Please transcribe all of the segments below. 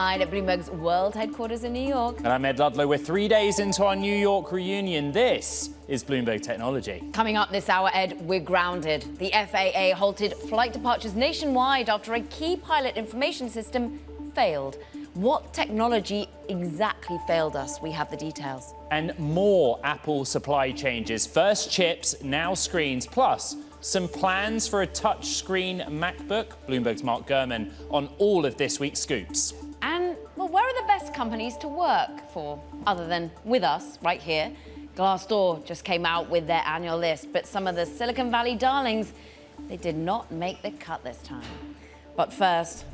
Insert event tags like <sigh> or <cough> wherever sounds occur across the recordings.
At Bloomberg's world headquarters in New York. And I'm Ed Ludlow. We're three days into our New York reunion. This is Bloomberg Technology. Coming up this hour, Ed, we're grounded. The FAA halted flight departures nationwide after a key pilot information system failed. What technology exactly failed us? We have the details. And more Apple supply changes. First chips, now screens, plus some plans for a touchscreen MacBook. Bloomberg's Mark Gurman on all of this week's scoops. And, well, where are the best companies to work for, other than with us right here? Glassdoor just came out with their annual list, but some of the Silicon Valley darlings, they did not make the cut this time. But first,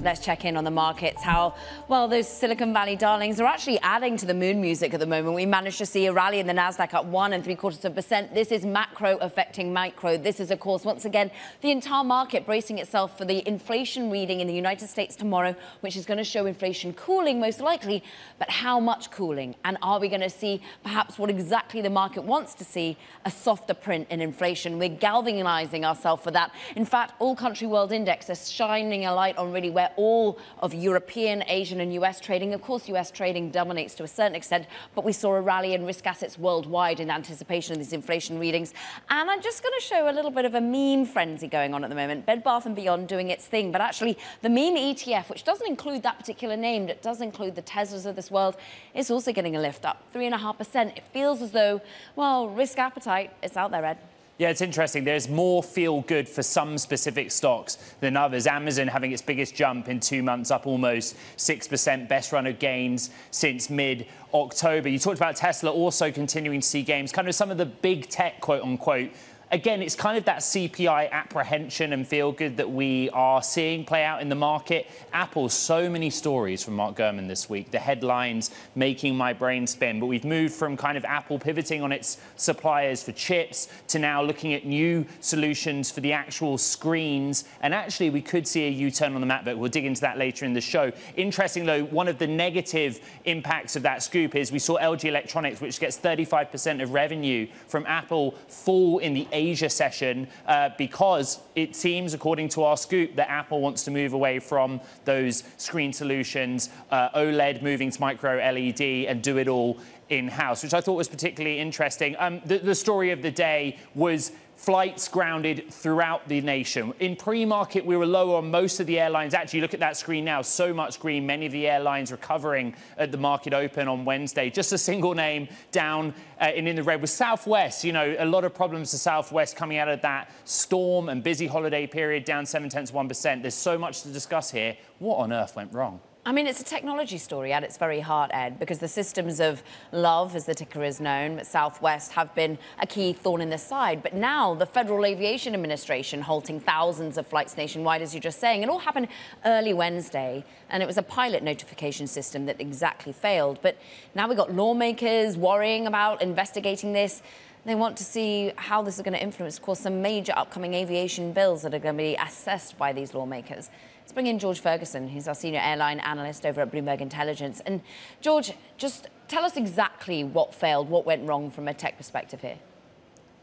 let's check in on the markets. How, well, those Silicon Valley darlings are actually adding to the moon music at the moment. We managed to see a rally in the Nasdaq at one and three quarters of a percent. This is macro affecting micro. This is, of course, once again, the entire market bracing itself for the inflation reading in the United States tomorrow, which is going to show inflation cooling most likely. But how much cooling? And are we going to see perhaps what exactly the market wants to see, a softer print in inflation? We're galvanizing ourselves for that. In fact, all country world index is shining a light on really where all of European, Asian, and US trading. Of course, US trading dominates to a certain extent, but we saw a rally in risk assets worldwide in anticipation of these inflation readings. And I'm just going to show a little bit of a meme frenzy going on at the moment. Bed Bath and Beyond doing its thing, but actually the meme ETF, which doesn't include that particular name, that does include the Teslas of this world, is also getting a lift up, three and a half percent. It feels as though, well, risk appetite is out there, Ed. Yeah, it's interesting. There's more feel good for some specific stocks than others. Amazon having its biggest jump in two months, up almost 6%, best run of gains since mid October. You talked about Tesla also continuing to see gains, kind of some of the big tech, quote unquote, again, it's kind of that CPI apprehension and feel good that we are seeing play out in the market. Apple, so many stories from Mark Gurman this week. The headlines making my brain spin. But we've moved from kind of Apple pivoting on its suppliers for chips to now looking at new solutions for the actual screens. And actually, we could see a U turn on the MacBook. We'll dig into that later in the show. Interesting, though, one of the negative impacts of that scoop is we saw LG Electronics, which gets 35% of revenue from Apple, fall in the Asia session uh, because it seems, according to our scoop, that Apple wants to move away from those screen solutions, uh, OLED moving to micro LED, and do it all in house, which I thought was particularly interesting. Um, the, the story of the day was flights grounded throughout the nation. In pre-market, we were low on most of the airlines. Actually, look at that screen now, so much green. Many of the airlines recovering at the market open on Wednesday. Just a single name down uh, and in the red was Southwest. You know, a lot of problems to Southwest coming out of that storm and busy holiday period, down 7 tenths 1%. There's so much to discuss here. What on earth went wrong? I mean, it's a technology story at its very heart, Ed, because the systems of love, as the ticker is known, Southwest, have been a key thorn in the side. But now the Federal Aviation Administration halting thousands of flights nationwide, as you're just saying. It all happened early Wednesday, and it was a pilot notification system that exactly failed. But now we've got lawmakers worrying about investigating this. They want to see how this is going to influence, of course, some major upcoming aviation bills that are going to be assessed by these lawmakers. Bring in George Ferguson, who's our senior airline analyst over at Bloomberg Intelligence. And George, just tell us exactly what failed, what went wrong from a tech perspective here.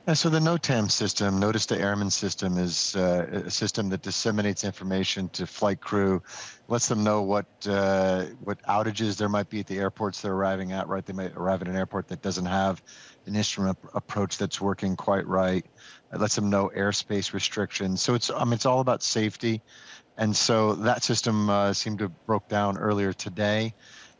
Yeah, so the NOTAM system, Notice to Airmen system, is uh, a system that disseminates information to flight crew, lets them know what uh, what outages there might be at the airports they're arriving at. Right, they might arrive at an airport that doesn't have an instrument approach that's working quite right. It lets them know airspace restrictions. So it's um, it's all about safety. And so that system uh, seemed to have broke down earlier today.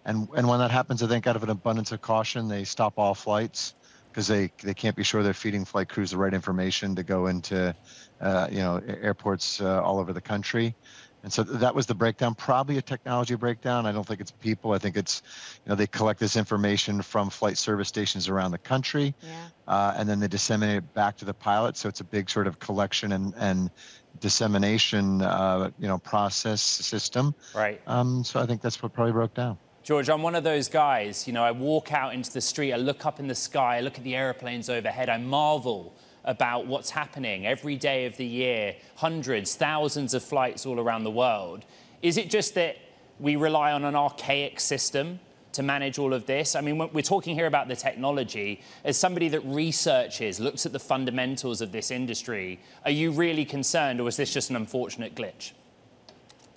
And, and when that happens, I think out of an abundance of caution, they stop all flights because they, they can't be sure they're feeding flight crews the right information to go into uh, you know airports uh, all over the country. And so that was the breakdown, probably a technology breakdown. I don't think it's people. I think it's, you know, they collect this information from flight service stations around the country, yeah. uh, and then they disseminate it back to the pilot. So it's a big sort of collection and, and dissemination, uh, you know, process system. Right. Um, so I think that's what probably broke down. George, I'm one of those guys. You know, I walk out into the street, I look up in the sky, I look at the airplanes overhead, I marvel about what's happening every day of the year, hundreds, thousands of flights all around the world. Is it just that we rely on an archaic system to manage all of this? I mean, we're talking here about the technology. As somebody that researches, looks at the fundamentals of this industry, are you really concerned, or is this just an unfortunate glitch?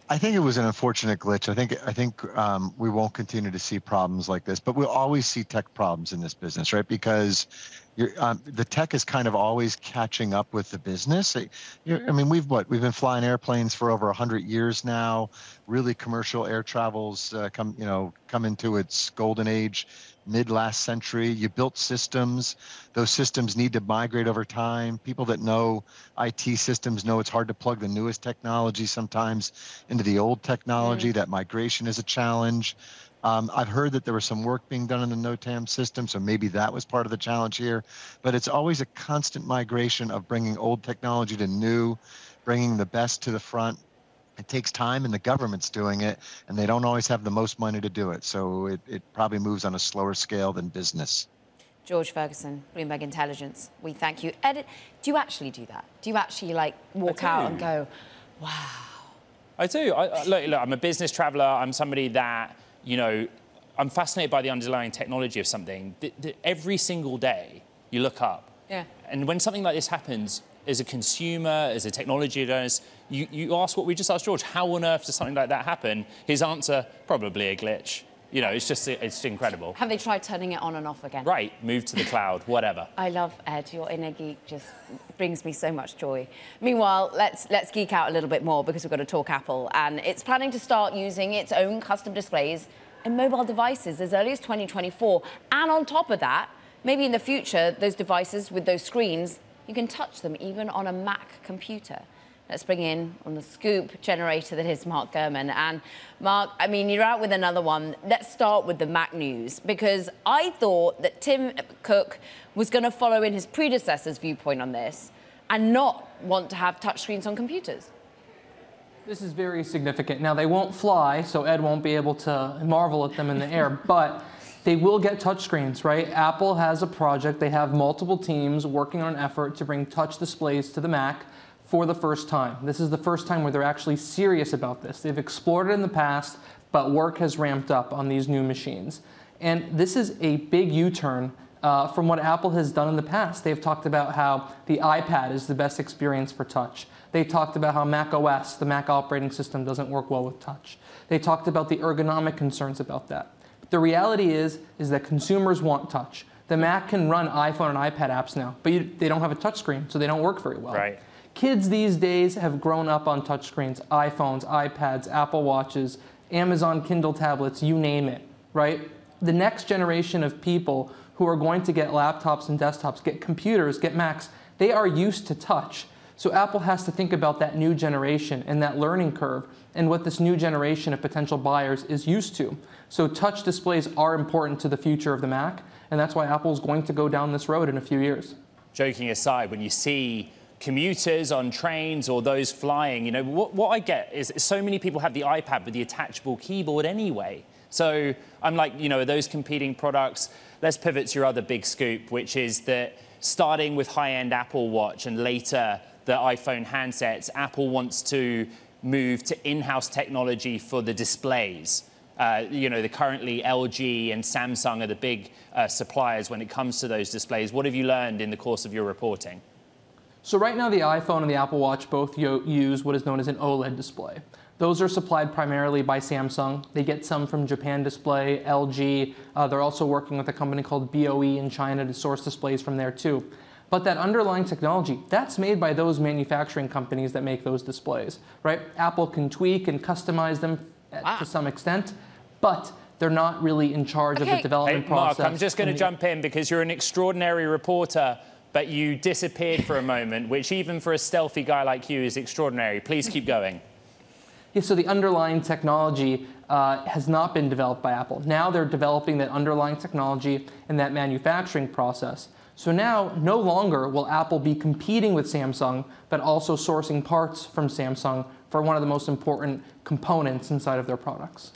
I think it was an unfortunate glitch. I think I think um, we won't continue to see problems like this, but we'll always see tech problems in this business, right? Because um, the tech is kind of always catching up with the business. I mean, we've what we've been flying airplanes for over hundred years now. Really, commercial air travels uh, come you know come into its golden age mid last century. You built systems. Those systems need to migrate over time. People that know IT systems know it's hard to plug the newest technology sometimes into the old technology. Mm. That migration is a challenge. Um, I've heard that there was some work being done in the NOTAM system, so maybe that was part of the challenge here. But it's always a constant migration of bringing old technology to new, bringing the best to the front, it takes time and the government's doing it and they don't always have the most money to do it. So it, it probably moves on a slower scale than business. George ferguson bloomberg intelligence. We thank you. Ed do you actually do that? Do you actually like walk out and go wow. I do. I, look, look i'm a business traveler. I'm somebody that you know i'm fascinated by the underlying technology of something the, the, every single day you look up yeah. and when something like this happens as a consumer, as a technology journalist, you, you ask what we just asked George, how on earth does something like that happen? His answer, probably a glitch. You know, it's just it's incredible. Have they tried turning it on and off again? Right, move to the cloud, <laughs> whatever. I love Ed. Your inner geek just brings me so much joy. Meanwhile, let's let's geek out a little bit more because we've got to talk Apple, and it's planning to start using its own custom displays in mobile devices as early as 2024. And on top of that, maybe in the future, those devices with those screens you can touch them even on a Mac computer. Let's bring in on the scoop generator that is Mark Gurman. And Mark, I mean, you're out with another one. Let's start with the Mac news because I thought that Tim Cook was going to follow in his predecessor's viewpoint on this and not want to have touchscreens on computers. This is very significant. Now, they won't fly, so Ed won't be able to marvel at them in the air, <laughs> but they will get touchscreens, right? Apple has a project. They have multiple teams working on an effort to bring touch displays to the Mac for the first time. This is the first time where they're actually serious about this. They've explored it in the past, but work has ramped up on these new machines. And this is a big U turn uh, from what Apple has done in the past. They've talked about how the iPad is the best experience for touch. They talked about how Mac OS, the Mac operating system, doesn't work well with touch. They talked about the ergonomic concerns about that. But The reality is, is that consumers want touch. The Mac can run iPhone and iPad apps now, but you, they don't have a touchscreen, so they don't work very well. Right. Kids these days have grown up on touchscreens, iPhones, iPads, Apple Watches, Amazon Kindle tablets, you name it, right? The next generation of people who are going to get laptops and desktops, get computers, get Macs, they are used to touch. So Apple has to think about that new generation and that learning curve and what this new generation of potential buyers is used to. So touch displays are important to the future of the Mac, and that's why Apple is going to go down this road in a few years. Joking aside, when you see commuters on trains or those flying, you know, what, what I get is so many people have the iPad with the attachable keyboard anyway. So I'm like, you know, those competing products? Let's pivot to your other big scoop, which is that starting with high-end Apple Watch and later the iPhone handsets, Apple wants to move to in-house technology for the displays. Uh, you know, the currently LG and Samsung are the big uh, suppliers when it comes to those displays. What have you learned in the course of your reporting? So right now, the iPhone and the Apple Watch both use what is known as an OLED display. Those are supplied primarily by Samsung. They get some from Japan Display, LG. Uh, they're also working with a company called BOE in China to source displays from there too. But that underlying technology, that's made by those manufacturing companies that make those displays, right? Apple can tweak and customize them wow. to some extent, but they're not really in charge okay. of the development hey, process. Mark, I'm just going to jump in because you're an extraordinary reporter, but you disappeared for a moment, which even for a stealthy guy like you is extraordinary. Please keep going. Yeah, so the underlying technology uh, has not been developed by Apple. Now they're developing that underlying technology and that manufacturing process. So now, no longer will Apple be competing with Samsung, but also sourcing parts from Samsung for one of the most important components inside of their products.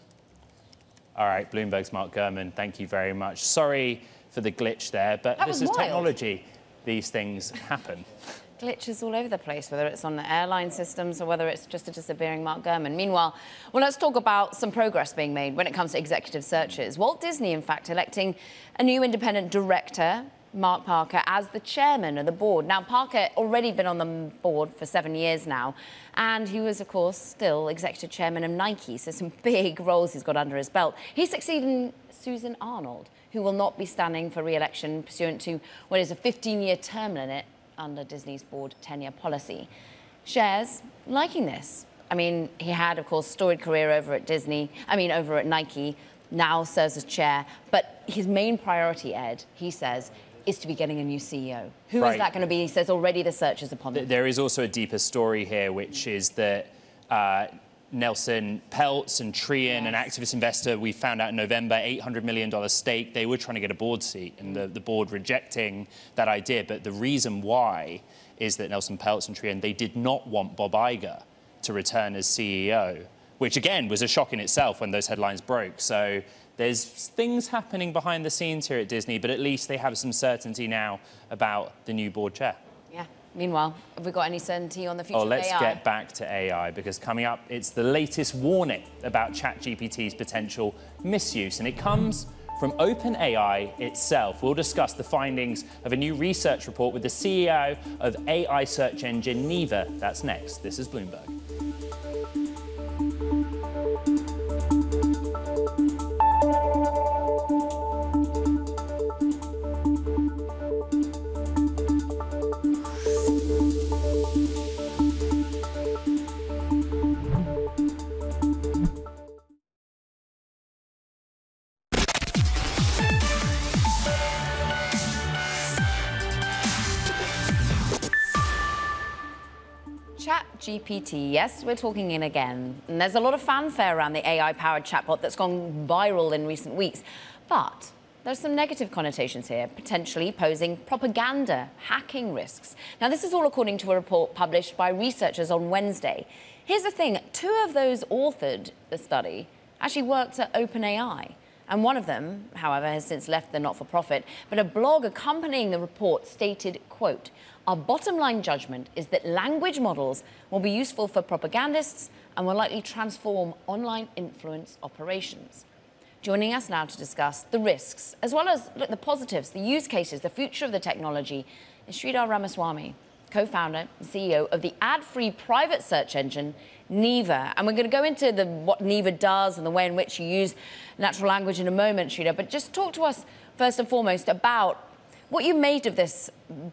All right, Bloomberg's Mark Gurman, thank you very much. Sorry for the glitch there, but that this is wild. technology. These things happen. glitches all over the place, whether it's on the airline systems or whether it's just a disappearing Mark Gurman. Meanwhile, well, let's talk about some progress being made when it comes to executive searches. Walt Disney, in fact, electing a new independent director Mark Parker as the chairman of the board. Now, Parker already been on the board for seven years now, and he was, of course, still executive chairman of Nike, so some <laughs> big roles he's got under his belt. He's succeeding Susan Arnold, who will not be standing for re-election pursuant to what is a 15-year term limit under Disney's board tenure policy. Shares liking this. I mean, he had, of course, storied career over at Disney, I mean, over at Nike, now serves as chair. But his main priority, Ed, he says, is to be getting a new CEO. Who Right. is that going to be? He says already the search is upon them. There is also a deeper story here, which is that uh, Nelson Peltz and Trian, an activist investor, we found out in November, $800 million stake. They were trying to get a board seat, and the, the board rejecting that idea. But the reason why is that Nelson Peltz and Trian, they did not want Bob Iger to return as CEO, which again was a shock in itself when those headlines broke. So there's things happening behind the scenes here at Disney, but at least they have some certainty now about the new board chair. Yeah. Meanwhile, have we got any certainty on the future Oh, let's AI? get back to AI because coming up, it's the latest warning about ChatGPT's potential misuse, and it comes from OpenAI itself. We'll discuss the findings of a new research report with the CEO of AI search engine Neeva. That's next. This is Bloomberg. GPT, yes, we're talking in again. And there's a lot of fanfare around the AI powered chatbot that's gone viral in recent weeks. But there's some negative connotations here, potentially posing propaganda, hacking risks. Now, this is all according to a report published by researchers on Wednesday. Here's the thing two of those authored the study actually worked at OpenAI. And one of them, however, has since left the not-for-profit. But a blog accompanying the report stated, quote, our bottom line judgment is that language models will be useful for propagandists and will likely transform online influence operations. Joining us now to discuss the risks, as well as look, the positives, the use cases, the future of the technology, is Sridhar Ramaswamy, co-founder and CEO of the ad-free private search engine Neeva. And we're going to go into the, what Neeva does and the way in which you use natural language in a moment, Sridhar. But just talk to us first and foremost about what you made of this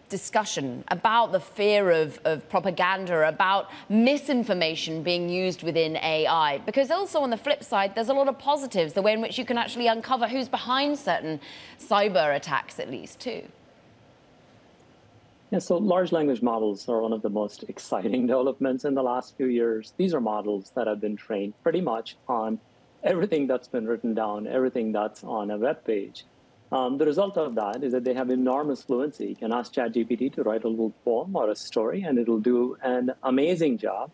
discussion about the fear of, of propaganda, about misinformation being used within AI. Because also on the flip side, there's a lot of positives, the way in which you can actually uncover who's behind certain cyber attacks, at least, too. Yeah, so large language models are one of the most exciting <laughs> developments in the last few years. These are models that have been trained pretty much on everything that's been written down, everything that's on a web page. Um, the result of that is that they have enormous fluency. You can ask ChatGPT to write a little poem or a story, and it'll do an amazing job.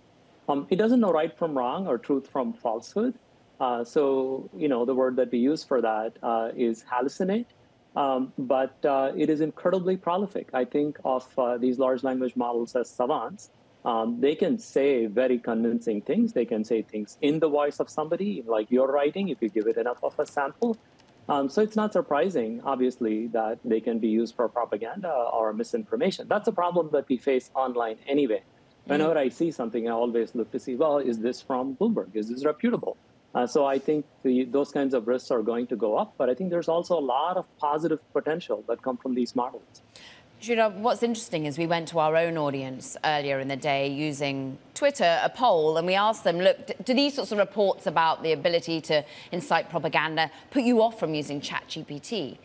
Um, it doesn't know right from wrong or truth from falsehood. Uh, so, you know, the word that we use for that uh, is hallucinate. Um, but uh, it is incredibly prolific. I think of uh, these large language models as savants. Um, they can say very convincing things. They can say things in the voice of somebody, like you're writing, if you give it enough of a sample. Um, so it's not surprising, obviously, that they can be used for propaganda or misinformation. That's a problem that we face online anyway. Whenever I see something, I always look to see, well, is this from Bloomberg? Is this reputable? Uh, so I think the, those kinds of risks are going to go up, but I think there's also a lot of positive potential that come from these models. Judah, what's interesting is we went to our own audience earlier in the day using Twitter, a poll, and we asked them, look, do these sorts of reports about the ability to incite propaganda put you off from using ChatGPT?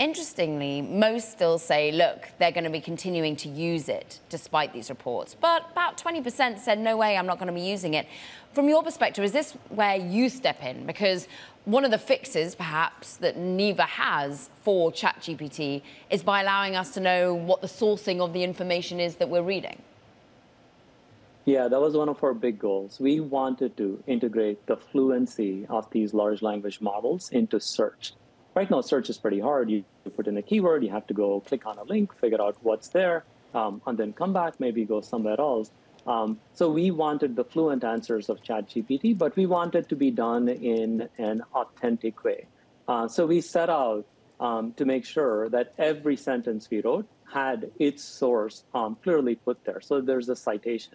Interestingly, most still say, look, they're going to be continuing to use it despite these reports. But about 20% said, no way, I'm not going to be using it. From your perspective, is this where you step in? Because one of the fixes, perhaps, that Neeva has for ChatGPT is by allowing us to know what the sourcing of the information is that we're reading. Yeah, that was one of our big goals. We wanted to integrate the fluency of these large language models into search. Right now, search is pretty hard. You put in a keyword, you have to go click on a link, figure out what's there, um, and then come back, maybe go somewhere else. Um, so we wanted the fluent answers of ChatGPT, but we wanted to be done in an authentic way. Uh, so we set out um, to make sure that every sentence we wrote had its source um, clearly put there. So there's a citation.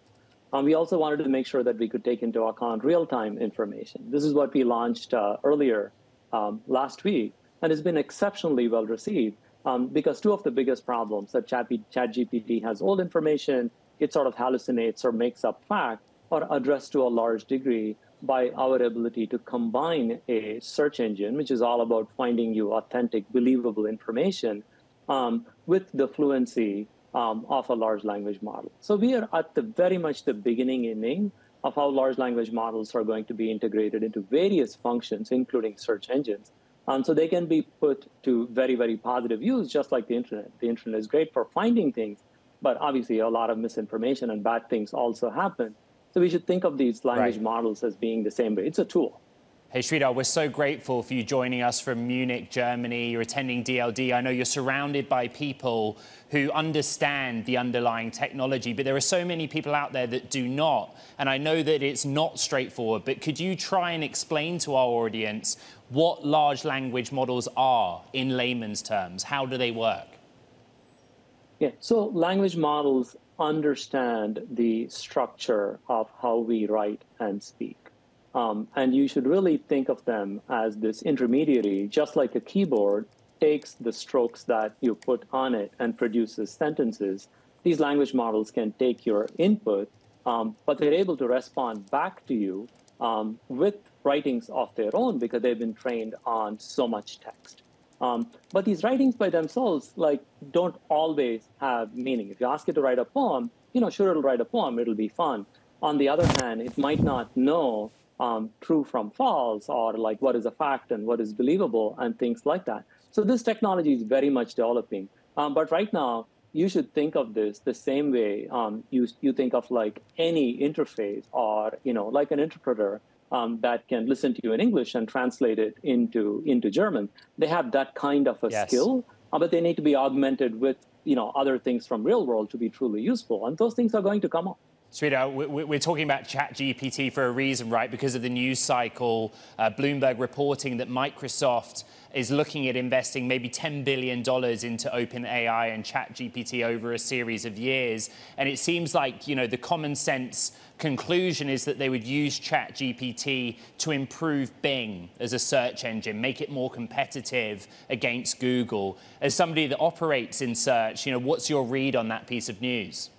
Um, we also wanted to make sure that we could take into account real-time information. This is what we launched uh, earlier um, last week, and it's been exceptionally well received um, because two of the biggest problems that ChatGPT has old information, it sort of hallucinates or makes up fact, are addressed to a large degree by our ability to combine a search engine, which is all about finding you authentic, believable information, um, with the fluency um, of a large language model. So we are at the very much the beginning inning of how large language models are going to be integrated into various functions, including search engines. Um, so they can be put to very, very positive use, just like the internet. The internet is great for finding things, but obviously a lot of misinformation and bad things also happen. So we should think of these language right. models as being the same way. It's a tool. Hey, Sridhar, we're so grateful for you joining us from Munich, Germany. You're attending DLD. I know you're surrounded by people who understand the underlying technology, but there are so many people out there that do not. And I know that it's not straightforward, but could you try and explain to our audience what large language models are in layman's terms? How do they work? Yeah, so language models understand the structure of how we write and speak. Um, and you should really think of them as this intermediary, just like a keyboard takes the strokes that you put on it and produces sentences. These language models can take your input, um, but they're able to respond back to you um, with writings of their own because they've been trained on so much text. Um, but these writings by themselves, like, don't always have meaning. If you ask it to write a poem, you know, sure, it'll write a poem, it'll be fun. On the other hand, it might not know um, true from false or like what is a fact and what is believable and things like that. So this technology is very much developing. Um, but right now, you should think of this the same way um, you, you think of like any interface or, you know, like an interpreter um, that can listen to you in English and translate it into, into German. They have that kind of a yes. skill, uh, but they need to be augmented with, you know, other things from real world to be truly useful. And those things are going to come up. Sridhar, we're talking about ChatGPT for a reason, right? Because of the news cycle, uh, Bloomberg reporting that Microsoft is looking at investing maybe $10 billion into OpenAI and ChatGPT over a series of years. And it seems like, you know, the common sense conclusion is that they would use ChatGPT to improve Bing as a search engine, make it more competitive against Google. As somebody that operates in search, you know, what's your read on that piece of news?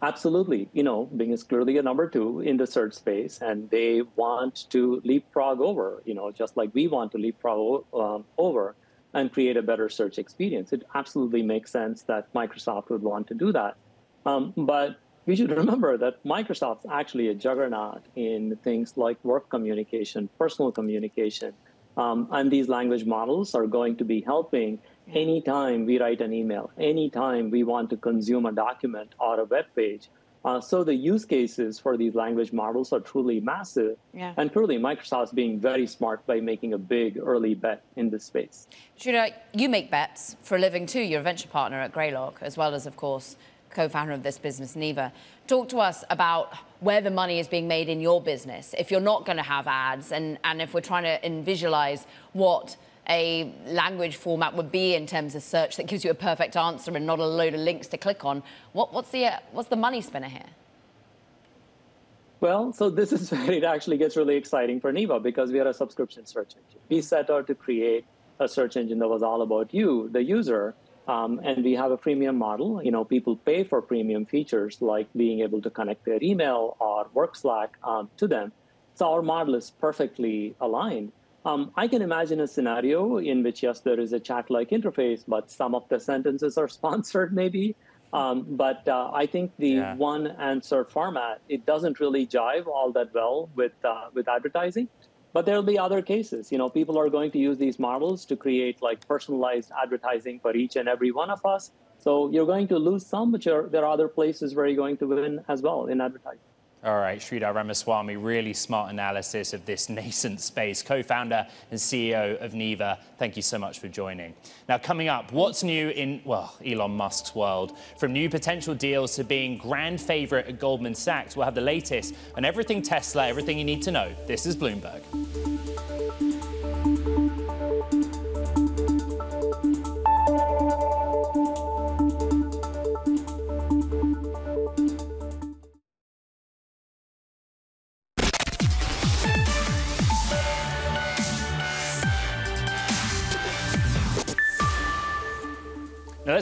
Absolutely. You know, Bing is clearly a number two in the search space, and they want to leapfrog over, you know, just like we want to leapfrog um, over and create a better search experience. It absolutely makes sense that Microsoft would want to do that. Um, but we should <laughs> remember that Microsoft's actually a juggernaut in things like work communication, personal communication. Um, and these language models are going to be helping anytime we write an email, anytime we want to consume a document or a web page. Uh, so the use cases for these language models are truly massive. Yeah. And clearly, Microsoft's being very smart by making a big early bet in this space. Sridhar, you make bets for a living too. You're a venture partner at Greylock, as well as, of course, co-founder of this business, Neeva. Talk to us about where the money is being made in your business. If you're not going to have ads, and, and if we're trying to visualize what a language format would be in terms of search that gives you a perfect answer and not a load of links to click on. What, what's, the, uh, what's the money spinner here? Well, so this is <laughs> where it actually gets really exciting for Neeva because we are a subscription search engine. We set out to create a search engine that was all about you, the user, um, and we have a premium model. You know, people pay for premium features like being able to connect their email or work Slack um, to them. So our model is perfectly aligned. Um, I can imagine a scenario in which, yes, there is a chat-like interface, but some of the sentences are <laughs> sponsored, maybe. Um, but uh, I think the yeah. one answer format it doesn't really jive all that well with uh, with advertising. But there'll be other cases. You know, people are going to use these models to create like personalized advertising for each and every one of us. So you're going to lose some, but there are other places where you're going to win as well in advertising. All right, Sridhar Ramaswamy, really smart analysis of this <laughs> nascent space. Co-founder and CEO of Neeva, thank you so much for joining. Now, coming up, what's new in, well, Elon Musk's world? From new potential deals to being grand favorite at Goldman Sachs, we'll have the latest on everything Tesla, everything you need to know. This is Bloomberg.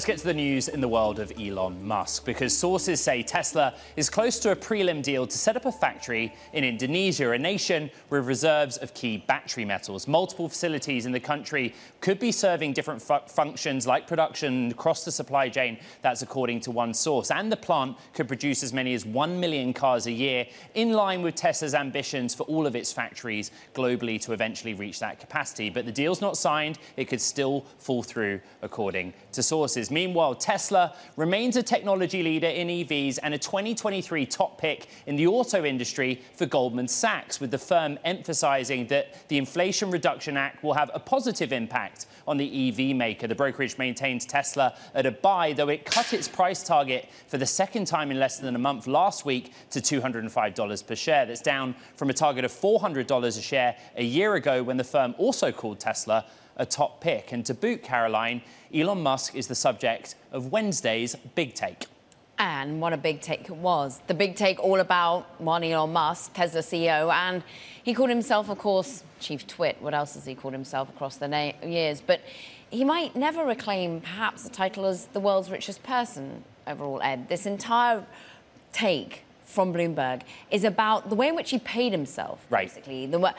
Get to the news in the world of Elon Musk because sources say Tesla is close to a prelim deal to set up a factory in Indonesia, a nation with reserves of key battery metals. Multiple facilities in the country could be serving different fu- functions like production across the supply chain. That's according to one source. And the plant could produce as many as 1 million cars a year, in line with Tesla's ambitions for all of its factories globally to eventually reach that capacity. But the deal's not signed. It could still fall through, according to sources. Meanwhile, Tesla remains a technology leader in EVs and a 2023 top pick in the auto industry for Goldman Sachs, with the firm emphasizing that the Inflation Reduction Act will have a positive impact on the EV maker. The brokerage maintains Tesla at a buy, though it cut its price target for the second time in less than a month last week to $205 per share. That's down from a target of $400 a share a year ago when the firm also called Tesla a top pick. And to boot, Caroline, Elon Musk is the subject of Wednesday's big take. And what a big take it was. The big take all about one Elon Musk, Tesla CEO, and he called himself, of course, Chief Twit. What else has he called himself across the years? But he might never reclaim perhaps the title as the world's richest person overall, Ed. This entire take from Bloomberg is about the way in which he paid himself, Right. basically, the, uh,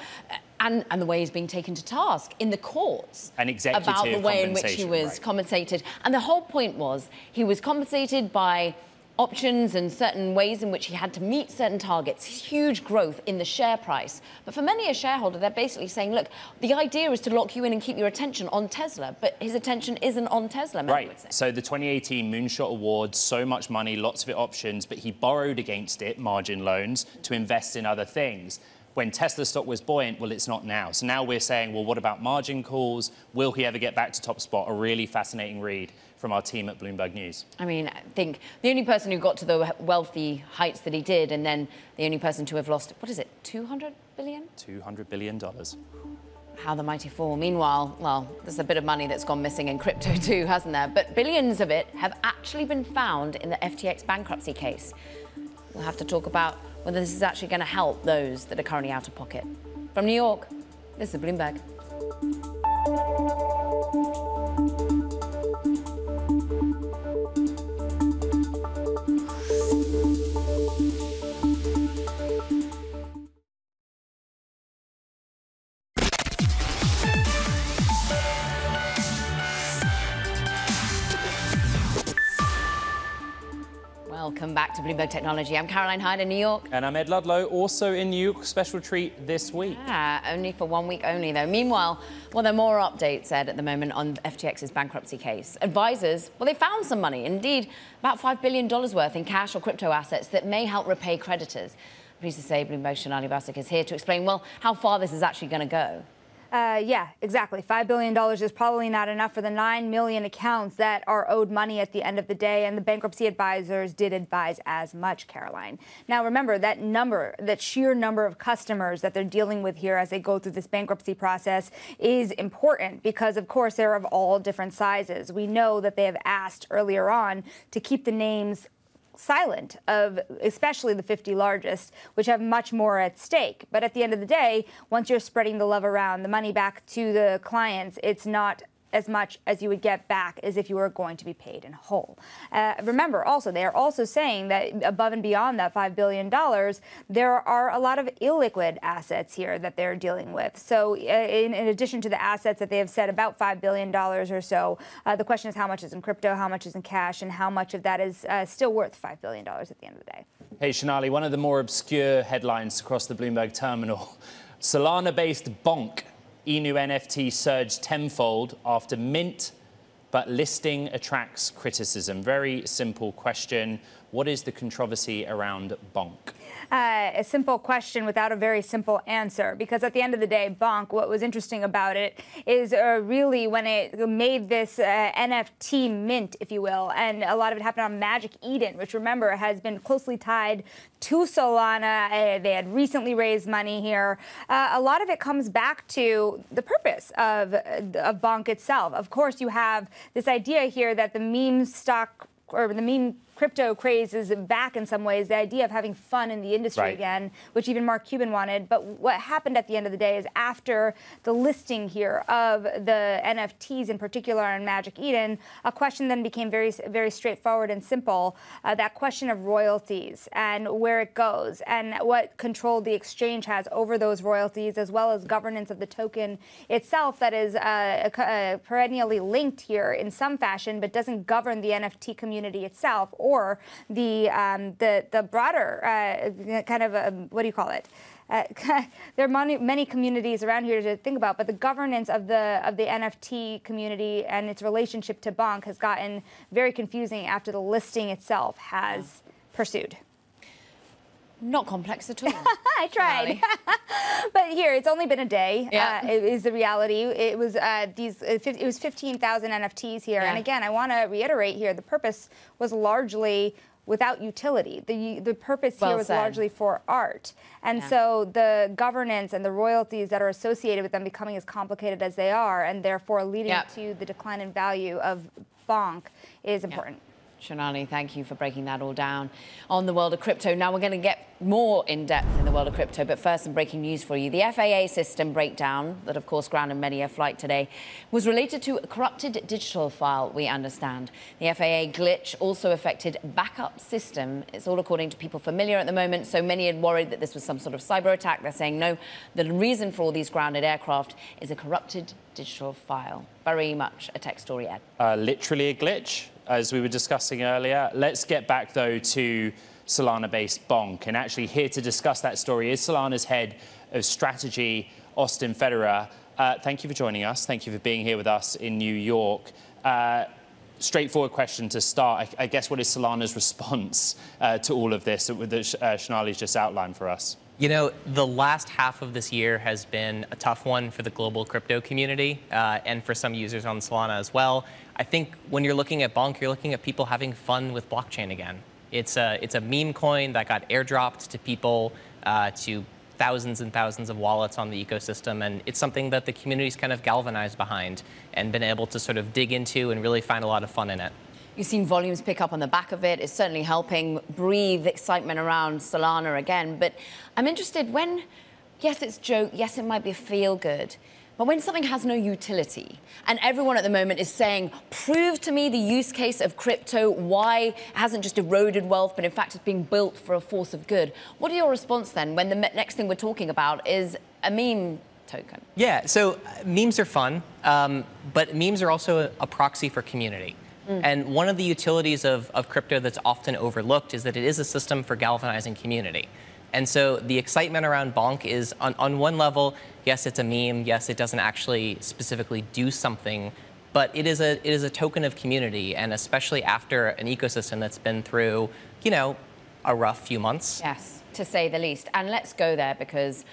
and, and the way he's being taken to task in the courts An executive about the way in which he was right. compensated. And the whole point was he was compensated by options and certain ways in which he had to meet certain targets, huge growth in the share price. But for many a shareholder, they're basically saying, look, the idea is to lock you in and keep your attention on Tesla, but his attention isn't on Tesla, many would say. Right. So the 2018 Moonshot Award, so much money, lots of it options, but he borrowed against it, margin loans, to invest in other things. When Tesla stock was buoyant, well, it's not now. So now we're saying, well, what about margin calls? Will he ever get back to top spot? A really fascinating read from our team at Bloomberg News. I mean, I think the only person who got to the wealthy heights that he did, and then the only person to have lost, what is it, 200 billion? $200 billion. How the mighty fall. Meanwhile, well, there's a bit of money that's gone missing in crypto <laughs> too, hasn't there? But billions of it have actually been found in the FTX bankruptcy case. We'll have to talk about whether this is actually going to help those that are currently out of pocket. From New York, this is Bloomberg. Bloomberg Technology. I'm Caroline Hyde in New York. And I'm Ed Ludlow, also in New York. Special treat this week. Yeah, only for one week only, though. Meanwhile, well, there are more updates, Ed, at the moment on FTX's bankruptcy case. Advisors, well, they found some money, indeed, about $5 billion worth in cash or crypto assets that may help repay creditors. I'm pleased to say Bloomberg's Sonali Basak is here to explain, well, how far this is actually going to go. Uh, yeah, exactly. $5 billion is probably not enough for the 9 million accounts that are owed money at the end of the day, and the bankruptcy advisors did advise as much, Caroline. Now, remember that number, that sheer number of customers that they're dealing with here as they go through this bankruptcy process is important because, of course, they're of all different sizes. We know that they have asked earlier on to keep the names silent of especially the 50 largest, which have much more at stake. But at the end of the day, once you're spreading the love around, the money back to the clients, it's not as much as you would get back as if you were going to be paid in whole. Uh, remember, also, they are also saying that above and beyond that $5 billion, there are a lot of illiquid assets here that they're dealing with. So, uh, in, in, addition to the assets that they have said about $5 billion or so, uh, the question is how much is in crypto, how much is in cash, and how much of that is uh, still worth $5 billion at the end of the day. Hey, Sonali, one of the more obscure headlines across the Bloomberg terminal <laughs> Solana based Bonk Inu NFT surged tenfold after mint, but listing attracts criticism. Very simple question. What is the controversy around Bonk? Uh, a simple question without a very simple answer. Because at the end of the day, Bonk, what was interesting about it is uh, really when it made this uh, NFT mint, if you will, and a lot of it happened on Magic Eden, which remember has been closely tied to Solana. Uh, they had recently raised money here. Uh, a lot of it comes back to the purpose of, of Bonk itself. Of course, you have this idea here that the meme stock or the meme crypto craze is back in some ways, the idea of having fun in the industry Right. again, which even Mark Cuban wanted. But what happened at the end of the day is after the listing here of the NFTs in particular on Magic Eden, a question then became very, very straightforward and simple. Uh, that question of royalties and where it goes and what control the exchange has over those royalties, as well as governance of the token itself that is uh, uh, perennially linked here in some fashion, but doesn't govern the NFT community itself or the um, the the broader uh, kind of um, what do you call it? Uh, <laughs> there are many, many communities around here to think about, but the governance of the of the NFT community and its relationship to Bonk has gotten very confusing after the listing itself has pursued. Not complex at all. <laughs> I tried. <laughs> But here, it's only been a day. Yeah. Uh, it is the reality. It was uh, these. It was 15,000 NFTs here, and again, I want to reiterate here: the purpose was largely without utility. The the purpose Well here was said. largely for art, and Yeah. so the governance and the royalties that are associated with them becoming as complicated as they are, and therefore leading Yeah. to the decline in value of Bonk, is important. Sonali, thank you for breaking that all down on the world of crypto. Now we're going to get more in depth in the world of crypto, but first, some breaking news for you. The FAA system breakdown, that of course grounded many a flight today, was related to a corrupted digital file, we understand. The FAA glitch also affected backup system. It's all according to people familiar at the moment, so many had worried that this was some sort of cyber attack. They're saying no, the reason for all these grounded aircraft is a corrupted digital file. Very much a tech story, Ed. uh, literally a glitch, as we were discussing earlier. Let's get back, though, to Solana-based Bonk. And actually here to discuss that story is Solana's head of strategy, Austin Federa. Uh, thank you for joining us. Thank you for being here with us in New York. Uh, straightforward question to start. I, I guess what is Solana's response uh, to all of this that uh, Sonali's just outlined for us? You know, the last half of this year has been a tough one for the global crypto community uh, and for some users on Solana as well. I think when you're looking at Bonk, you're looking at people having fun with blockchain again. It's a, it's a meme coin that got airdropped to people, uh, to thousands and thousands of wallets on the ecosystem, and it's something that the community's kind of galvanized behind and been able to sort of dig into and really find a lot of fun in it. You've seen volumes pick up on the back of it. It's certainly helping breathe excitement around Solana again. But I'm interested when, yes, it's joke, yes, it might be a feel good, but when something has no utility, and everyone at the moment is saying, prove to me the use case of crypto, why it hasn't just eroded wealth, but in fact it's being built for a force of good. What are your response then when the next thing we're talking about is a meme token? Yeah, so uh, memes are fun, um, but memes are also a, a proxy for community. And one of the utilities of, of crypto that's often overlooked is that it is a system for galvanizing community. And so the excitement around Bonk is on, on one level, yes, it's a meme, yes, it doesn't actually specifically do something, but it is a it is a token of community, and especially after an ecosystem that's been through, you know, a rough few months. Yes, to say the least. And let's go there because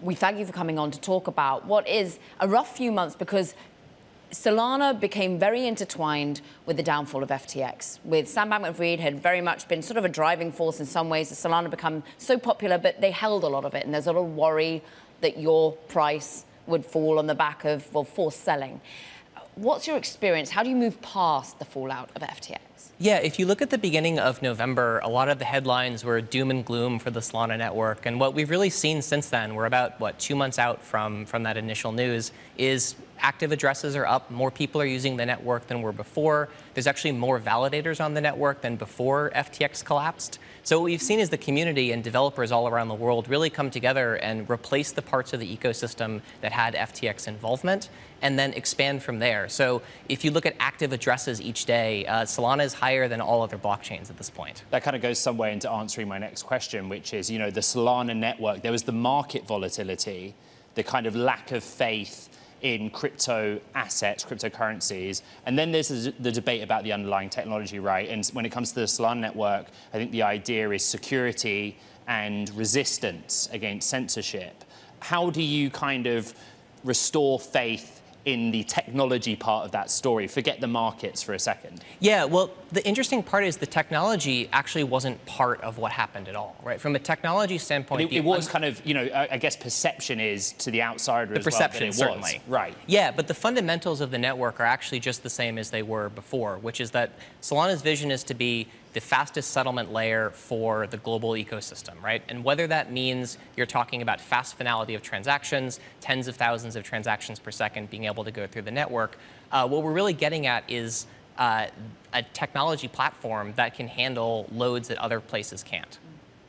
we thank you for coming on to talk about what is a rough few months because Solana became very intertwined with the downfall of FTX. With Sam Bankman-Fried had very much been sort of a driving force in some ways. Solana become so popular, but they held a lot of it, and there's a lot of worry that your price would fall on the back of well forced selling. What's your experience? How do you move past the fallout of FTX? Yeah, if you look at the beginning of November, a lot of the headlines were doom and gloom for the Solana network. And what we've really seen since then, we're about, what, two months out from, from that initial news, is active addresses are up. More people are using the network than were before. There's actually more validators on the network than before FTX collapsed. So what we've seen is the community and developers all around the world really come together and replace the parts of the ecosystem that had FTX involvement and then expand from there. So if you look at active addresses each day, uh, Solana is higher than all other blockchains at this point. That kind of goes some way into answering my next question, which is, you know, the Solana network, there was the market volatility, the kind of lack of faith in crypto assets, cryptocurrencies. And then there's the debate about the underlying technology, right? And when it comes to the Solana network, I think the idea is security and resistance against censorship. How do you kind of restore faith in the technology part of that story? Forget the markets for a second. Yeah, well, the interesting part is the technology actually wasn't part of what happened at all, right? From a technology standpoint, it, it was kind of, you know, I, I guess perception is to the outsider the as well. perception was. certainly Right. yeah but the fundamentals of the network are actually just the same as they were before which is that solana's vision is to be the fastest settlement layer for the global ecosystem, right? And whether that means you're talking about fast finality of transactions, tens of thousands of transactions per second being able to go through the network, uh, what we're really getting at is uh, a technology platform that can handle loads that other places can't.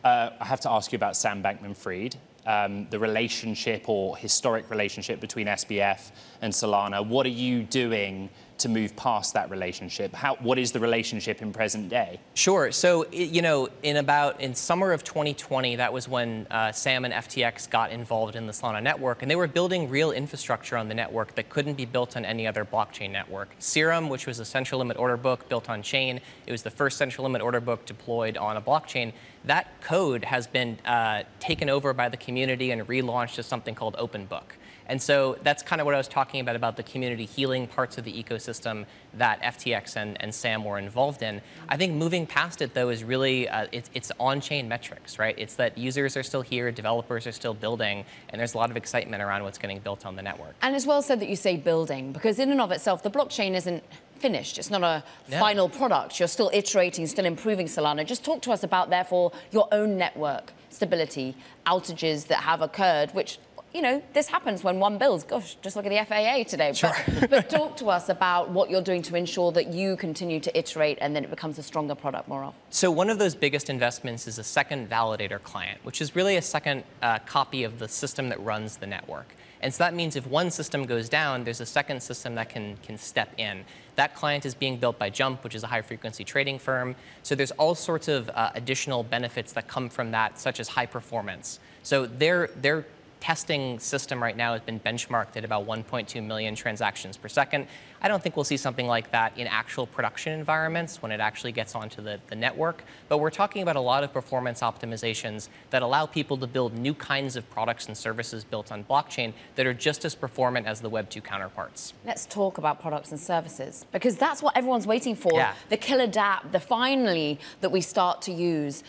Uh, I have to ask you about Sam Bankman-Fried. Um, the relationship or historic relationship between SBF and Solana. What are you doing to move past that relationship? How, what is the relationship in present day? Sure. So, you know, in about in summer of 2020, that was when uh, Sam and FTX got involved in the Solana network, and they were building real infrastructure on the network that couldn't be built on any other blockchain network. Serum, which was a central limit order book built on chain, it was the first central limit order book deployed on a blockchain. That code has been uh, taken over by the community and relaunched as something called OpenBook. And so that's kind of what I was talking about, about the community healing parts of the ecosystem that FTX and, and SAM were involved in. I think moving past it, though, is really, uh, it, it's on-chain metrics, right? It's that users are still here, developers are still building, and there's a lot of excitement around what's getting built on the network. And it's well said that you say building, because in and of itself, the blockchain isn't finished. It's not a yeah. final product. You're still iterating, still improving Solana. Just talk to us about, therefore, your own network stability, outages that have occurred, which you know, this happens when one builds. Gosh, just look at the FAA today. Sure. But, but, talk to us about what you're doing to ensure that you continue to iterate and then it becomes a stronger product more often. So one of those biggest investments is a second validator client, which is really a second uh, copy of the system that runs the network. And so that means if one system goes down, there's a second system that can, can step in. That client is being built by Jump, which is a high frequency trading firm. So there's all sorts of uh, additional benefits that come from that, such as high performance. So they're, they're testing system right now has been benchmarked at about 1.2 million transactions per second. I don't think we'll see something like that in actual production environments when it actually gets onto the, the network. But we're talking about a lot of performance optimizations that allow people to build new kinds of products and services built on blockchain that are just as performant as the Web 2 counterparts. Let's talk about products and services because that's what everyone's waiting for. Yeah. The killer dApp, the finally that we start to use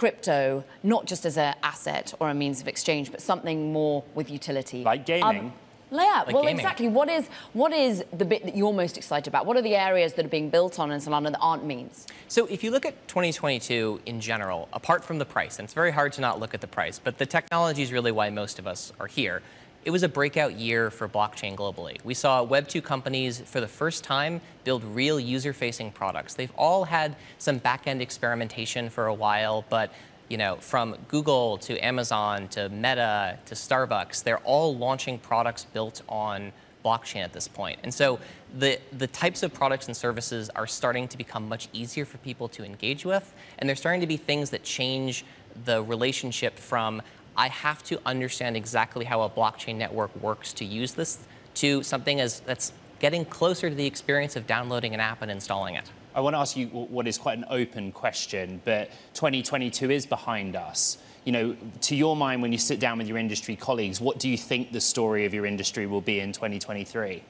crypto not just as an asset or a means of exchange, but something more with utility. Like gaming. Um, yeah, like well, gaming. exactly. What is what is the bit that you're most excited about? What are the areas that are being built on in Solana that aren't means? So, if you look at 2022 in general, apart from the price, and it's very hard to not look at the price, but the technology is really why most of us are here it was a breakout year for blockchain globally. We saw Web2 companies, for the first time, build real user-facing products. They've all had some back-end experimentation for a while, but you know, from Google to Amazon to Meta to Starbucks, they're all launching products built on blockchain at this point. And so the, the types of products and services are starting to become much easier for people to engage with, and they're starting to be things that change the relationship from I have to understand exactly how a blockchain network works to use this to something as that's getting closer to the experience of downloading an app and installing it. I want to ask you what is quite an open question, but 2022 is behind us. You know, to your mind, when you sit down with your industry colleagues, what do you think the story of your industry will be in 2023?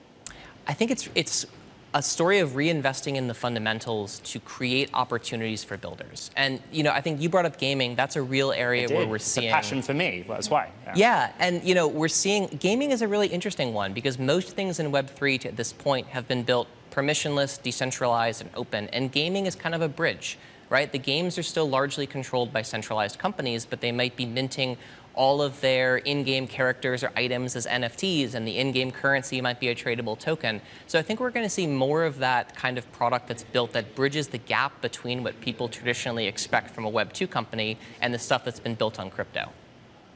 I think it's it's a story of reinvesting in the fundamentals to create opportunities for builders. And you know, I think you brought up gaming. That's a real area where we're seeing it's a passion for me. That's why. Yeah. yeah, and you know, we're seeing gaming is a really interesting one because most things in Web three to this point have been built permissionless, decentralized, and open. And gaming is kind of a bridge, right? The games are still largely controlled by centralized companies, but they might be minting all of their in-game characters or items as NFTs, and the in-game currency might be a tradable token. So I think we're going to see more of that kind of product that's built that bridges the gap between what people traditionally expect from a Web 2 company and the stuff that's been built on crypto.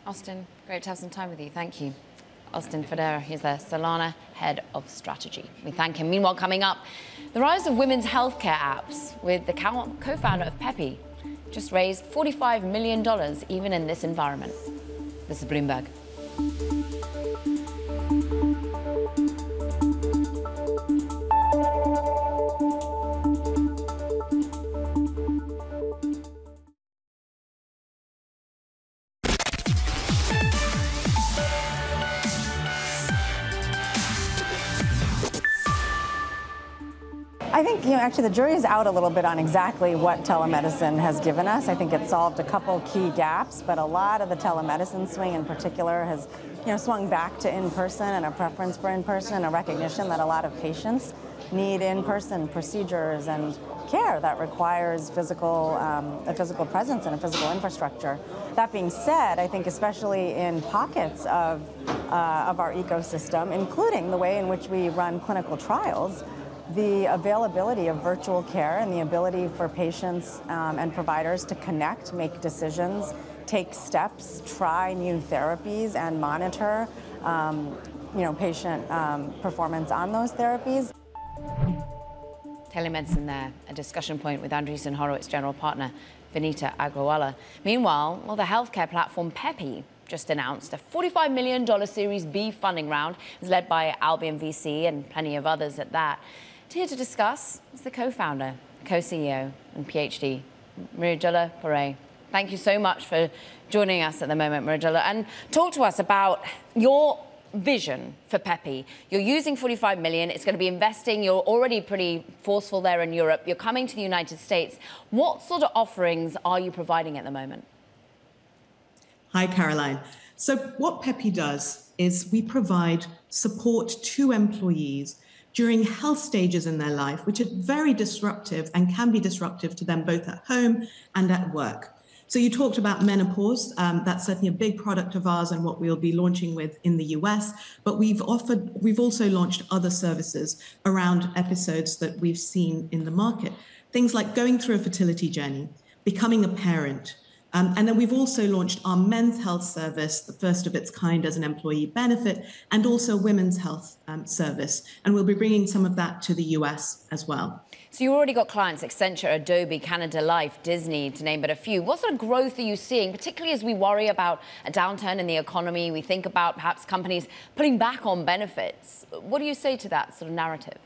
Austin, great to have some time with you. Thank you. Austin Federa, he's the Solana head of strategy. We thank him. Meanwhile, coming up, the rise of women's healthcare apps with the co-founder of Peppy just raised $45 million even in this environment. This is Bloomberg. Think, you know, actually the jury is out a little bit on exactly what telemedicine has given us. I think it solved a couple key gaps, but a lot of the telemedicine swing in particular has, you know, swung back to in-person and a preference for in-person and a recognition that a lot of patients need in-person procedures and care that requires physical, um, a physical presence and a physical infrastructure. That being said, I think especially in pockets of, uh, of our ecosystem, including the way in which we run clinical trials, the availability of virtual care and the ability for patients um, and providers to connect, make decisions, take steps, try new therapies, and monitor um, you know, patient um, performance on those therapies. Telemedicine there, a discussion point with Andreessen Horowitz general partner Vineeta Agarwala. Meanwhile, well, the healthcare platform Peppy just announced a $45 million Series B funding round. It's led by Albion VC and plenty of others at that. Here to discuss is the co-founder, co-CEO and PhD, Mridula Pore. Thank you so much for joining us at the moment, Mridula, and talk to us about your vision for Peppy. You're using 45 million. It's going to be investing. You're already pretty forceful there in Europe. You're coming to the United States. What sort of offerings are you providing at the moment? Hi, Caroline. So what Peppy does is we provide support to employees during health stages in their life, which are very disruptive and can be disruptive to them both at home and at work. So you talked about menopause. Um, that's certainly a big product of ours and what we'll be launching with in the US. But we've offered, we've also launched other services around episodes that we've seen in the market. Things like going through a fertility journey, becoming a parent, um, and then we've also launched our men's health service, the first of its kind as an employee benefit, and also women's health um, service. And we'll be bringing some of that to the US as well. So you've already got clients, Accenture, Adobe, Canada Life, Disney, to name but a few. What sort of growth are you seeing, particularly as we worry about a downturn in the economy? We think about perhaps companies pulling back on benefits. What do you say to that sort of narrative?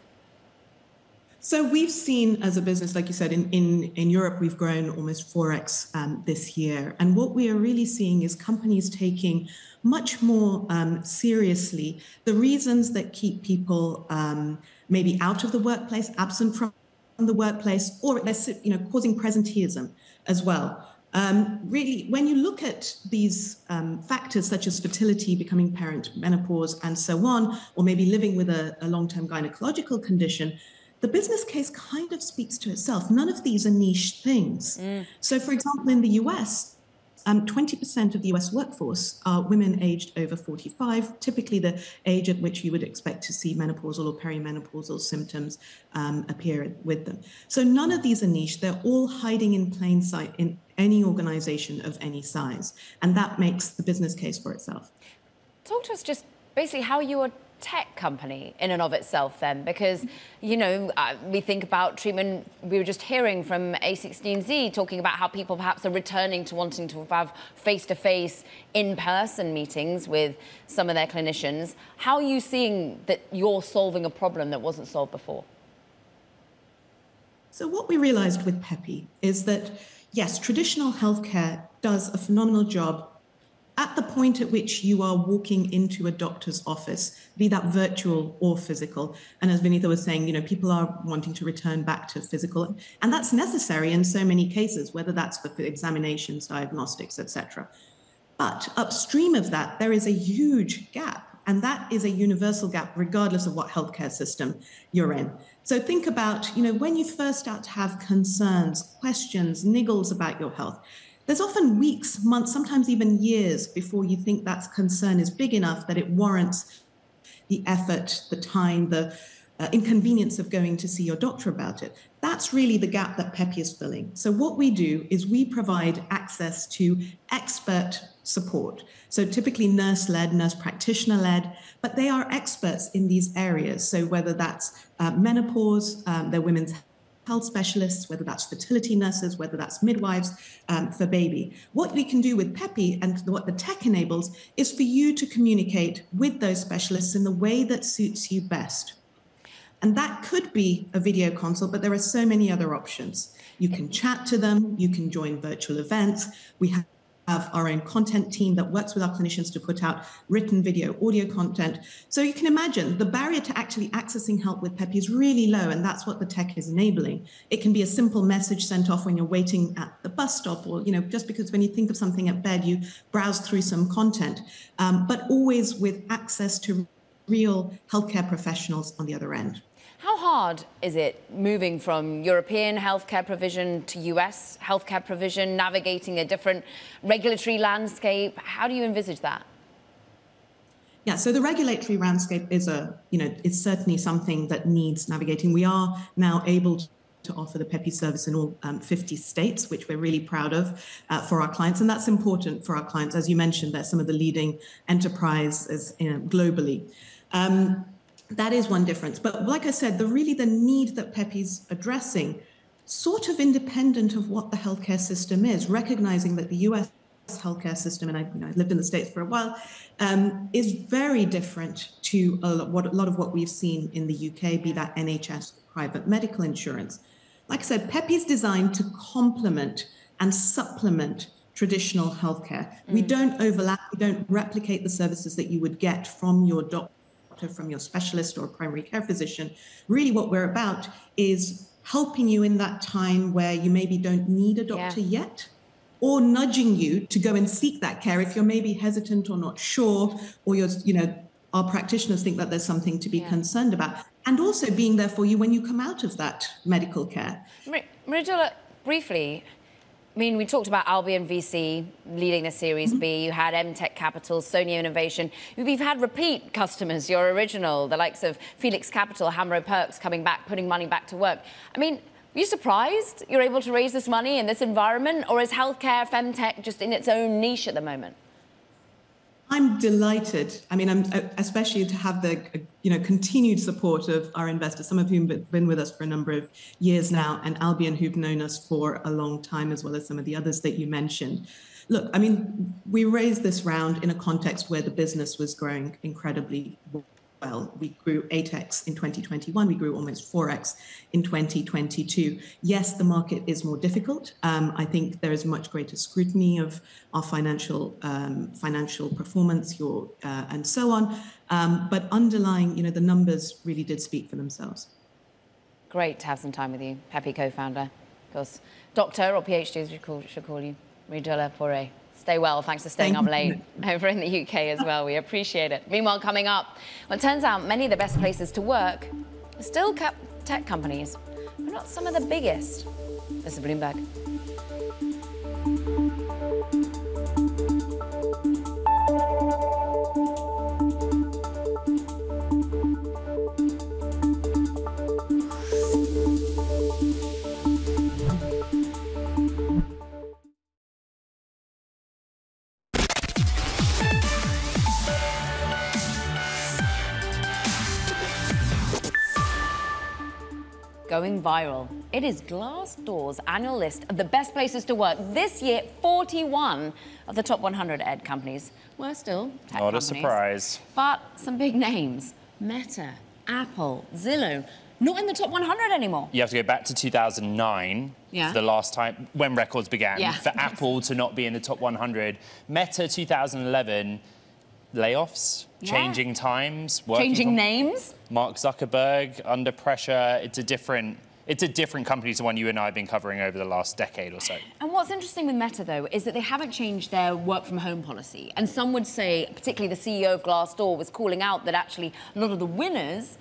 So we've seen as a business, like you said, in, in, in Europe, we've grown almost 4x um, this year. And what we are really seeing is companies taking much more um, seriously the reasons that keep people um, maybe out of the workplace, absent from the workplace, or they're you know, causing presenteeism as well. Um, really, when you look at these um, factors such as fertility, becoming parent, menopause, and so on, or maybe living with a, a long-term gynecological condition, the business case kind of speaks to itself. None of these are niche things. Mm. So, for example, in the US, um, 20% of the US workforce are women aged over 45, typically the age at which you would expect to see menopausal or perimenopausal symptoms um, appear with them. So, none of these are niche. They're all hiding in plain sight in any organization of any size. And that makes the business case for itself. Talk to us just basically how you are tech company in and of itself then because you know uh, we think about treatment we were just hearing from a16z talking about how people perhaps are returning to wanting to have face-to-face in-person meetings with some of their clinicians. How are you seeing that you're solving a problem that wasn't solved before? So what we realized with Peppy is that yes traditional healthcare does a phenomenal job at the point at which you are walking into a doctor's office, be that virtual or physical, and as Vineeta was saying, you know, people are wanting to return back to physical, and that's necessary in so many cases, whether that's for examinations, diagnostics, etc. But upstream of that, there is a huge gap, and that is a universal gap, regardless of what healthcare system you're in. So think about, you know, when you first start to have concerns, questions, niggles about your health, there's often weeks, months, sometimes even years before you think that concern is big enough that it warrants the effort, the time, the uh, inconvenience of going to see your doctor about it. That's really the gap that Peppy is filling. So, what we do is we provide access to expert support. So, typically nurse led, nurse practitioner led, but they are experts in these areas. So, whether that's uh, menopause, um, they're women's health specialists, whether that's fertility nurses, whether that's midwives um, for baby. What we can do with Peppy and what the tech enables is for you to communicate with those specialists in the way that suits you best. And that could be a video consult, but there are so many other options. You can chat to them, you can join virtual events. We have have our own content team that works with our clinicians to put out written video, audio content. So you can imagine the barrier to actually accessing help with Peppy is really low, and that's what the tech is enabling. It can be a simple message sent off when you're waiting at the bus stop, or you know, just because when you think of something at bed, you browse through some content, um, but always with access to real healthcare professionals on the other end. How hard is it moving from European healthcare provision to US healthcare provision, navigating a different regulatory landscape? How do you envisage that? Yeah, so the regulatory landscape is a, you know, it's certainly something that needs navigating. We are now able to offer the Peppy service in all um, 50 states, which we're really proud of uh, for our clients. And that's important for our clients. As you mentioned, they're some of the leading enterprises you know, globally. Um, that is one difference. But like I said, the really the need that Peppy's addressing, sort of independent of what the healthcare system is, recognizing that the US healthcare system, and I, you know, lived in the States for a while, um, is very different to a lot, what, a lot of what we've seen in the UK, be that NHS private medical insurance. Like I said, Peppy is designed to complement and supplement traditional healthcare. Mm. We don't overlap, we don't replicate the services that you would get from your doctor doctor, from your specialist or primary care physician. Really, what we're about is helping you in that time where you maybe don't need a doctor yeah. yet or nudging you to go and seek that care if you're maybe hesitant or not sure or you're you know our practitioners think that there's something to be yeah. concerned about and also being there for you when you come out of that medical care Mridula, briefly I mean, we talked about Albion VC leading the Series mm-hmm. B. You had MTech Capital, Sony Innovation. We've had repeat customers, your original, the likes of Felix Capital, Hambro Perks coming back, putting money back to work. I mean, are you surprised you're able to raise this money in this environment, or is healthcare, femtech just in its own niche at the moment? I'm delighted. I mean, I'm uh, especially to have the uh, you know continued support of our investors, some of whom have been with us for a number of years now, and Albion, who've known us for a long time, as well as some of the others that you mentioned. Look, I mean, we raised this round in a context where the business was growing incredibly well. We grew 8x in 2021. We grew almost 4x in 2022. Yes, the market is more difficult. Um, I think there is much greater scrutiny of our financial um, financial performance, your uh, and so on. Um, but underlying, you know, the numbers really did speak for themselves. Great to have some time with you, happy co-founder. Of course, doctor or PhD, as we call, should call you, Mridula Pore. Stay well. Thanks for staying Thank up late you. over in the UK as well. We appreciate it. Meanwhile, coming up, well, it turns out many of the best places to work are still tech companies, but not some of the biggest. This is Bloomberg. Viral. It is Glassdoor's annual list of the best places to work. This year, 41 of the top 100 ed companies were still tech Not companies. a surprise. But some big names, Meta, Apple, Zillow, not in the top 100 anymore. You have to go back to 2009, yeah. the last time when records began, yeah. for Apple to not be in the top 100. Meta 2011 layoffs, yeah. changing times, changing names. Mark Zuckerberg under pressure. It's a different. It's a different company to one you and I have been covering over the last decade or so. And what's interesting with Meta, though, is that they haven't changed their work from home policy. And some would say, particularly the CEO of Glassdoor, was calling out that actually a lot of the winners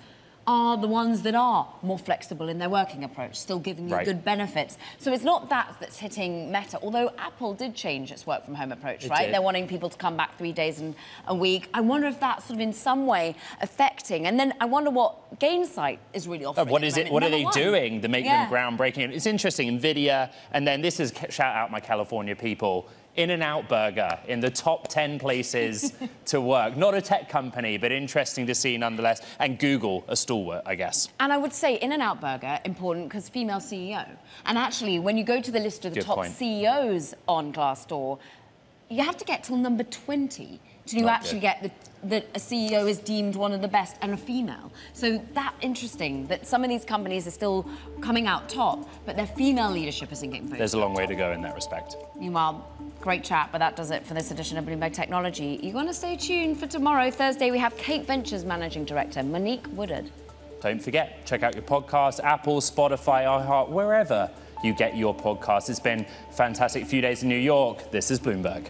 are the ones that are more flexible in their working approach, still giving you right. good benefits. So it's not that that's hitting Meta, although Apple did change its work from home approach, it right? Did. They're wanting people to come back three days in a week. I wonder if that's sort of in some way affecting. And then I wonder what Gainsight is really offering. what is it? What are they one. doing to make yeah. them groundbreaking? It's interesting. Nvidia, and then this is shout out my California people. In-N-Out Burger in the top 10 places <laughs> to work. Not a tech company, but interesting to see nonetheless. And Google, a stalwart, I guess. And I would say In-N-Out Burger, important because female CEO. And actually, when you go to the list of the Good top point. CEOs on Glassdoor, you have to get till number 20 to Not actually get the that a CEO is deemed one of the best and a female. So that interesting that some of these companies are still coming out top, but their female leadership isn't getting voted. There's a long way to go in that respect. Meanwhile, Great chat, but that does it for this edition of Bloomberg Technology. You want to stay tuned for tomorrow, Thursday. We have Cake Ventures Managing Director Monique Woodard. Don't forget, check out your podcast, Apple, Spotify, iHeart, wherever you get your podcast. It's been a fantastic few days in New York. This is Bloomberg.